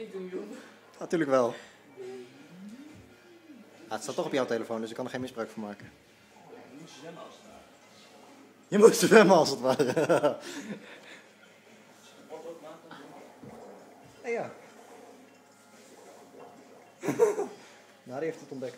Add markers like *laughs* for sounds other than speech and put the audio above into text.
Ik doe. Natuurlijk wel. Ah, het staat toch op jouw telefoon, dus ik kan er geen misbruik van maken. Je moet zwemmen als het. Je moet zwemmen als het ware. Ja, *laughs* nou, die heeft het ontdekt.